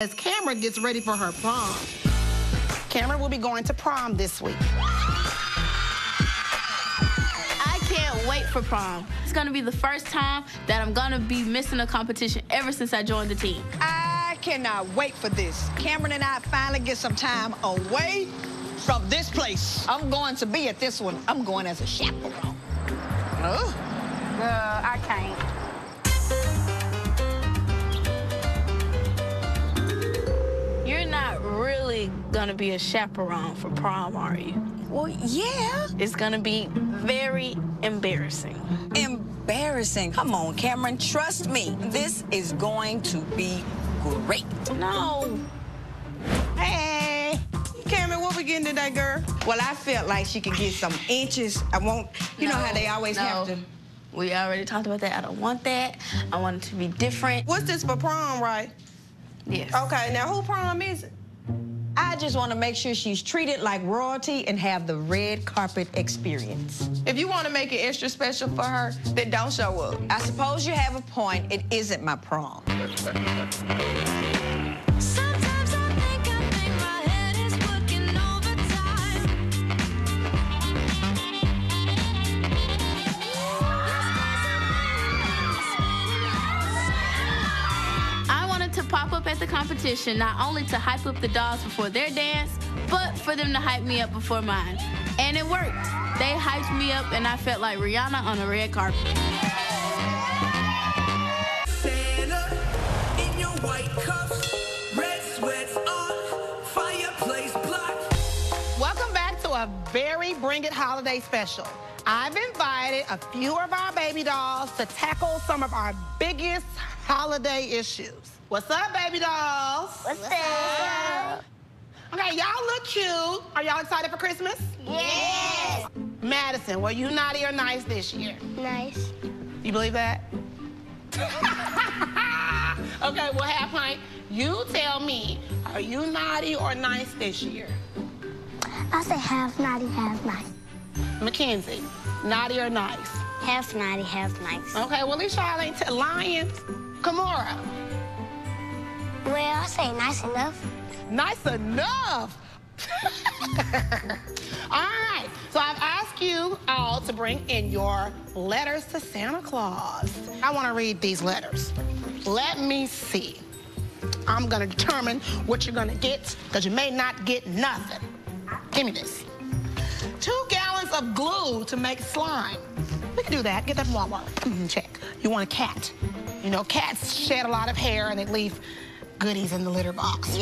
as Cameron gets ready for her prom. Cameron will be going to prom this week. I can't wait for prom. It's gonna be the first time that I'm gonna be missing a competition ever since I joined the team. I cannot wait for this. Cameron and I finally get some time away from this place. I'm going to be at this one. I'm going as a chaperone. Oh. Uh, I can't. Really gonna be a chaperone for prom, are you? Well, yeah. It's gonna be very embarrassing. Embarrassing. Come on, Cameron, trust me. This is going to be great. No. Hey, Cameron, what we getting today, girl? Well, I felt like she could get some inches. I won't, you know how they always no. have to. We already talked about that. I don't want that. I want it to be different. What's this for prom, right? Yes. Okay, now who prom is it? I just want to make sure she's treated like royalty and have the red carpet experience. If you want to make it extra special for her, then don't show up. I suppose you have a point. It isn't my prom. Up at the competition not only to hype up the dolls before their dance, but for them to hype me up before mine. And it worked. They hyped me up, and I felt like Rihanna on a red carpet. Santa in your white cuffs, on. Welcome back to a very Bring It holiday special. I've invited a few of our baby dolls to tackle some of our biggest holiday issues. What's up, baby dolls? What's up? Okay, y'all look cute. Are y'all excited for Christmas? Yes. Madison, were you naughty or nice this year? Nice. You believe that? okay, well, half pint, you tell me, are you naughty or nice this year? I say half naughty, half nice. Mackenzie, naughty or nice? Half naughty, half nice. Okay, well, at least y'all ain't t- lying. Kimora, Well, I say nice enough. nice enough. all right, so I've asked you all to bring in your letters to Santa Claus. I want to read these letters. Let me see. I'm going to determine what you're going to get because you may not get nothing. Give me this. Glue to make slime. We can do that. Get that from Walmart. Mhm, check. You want a cat. You know, cats shed a lot of hair and they leave goodies in the litter box. Yeah.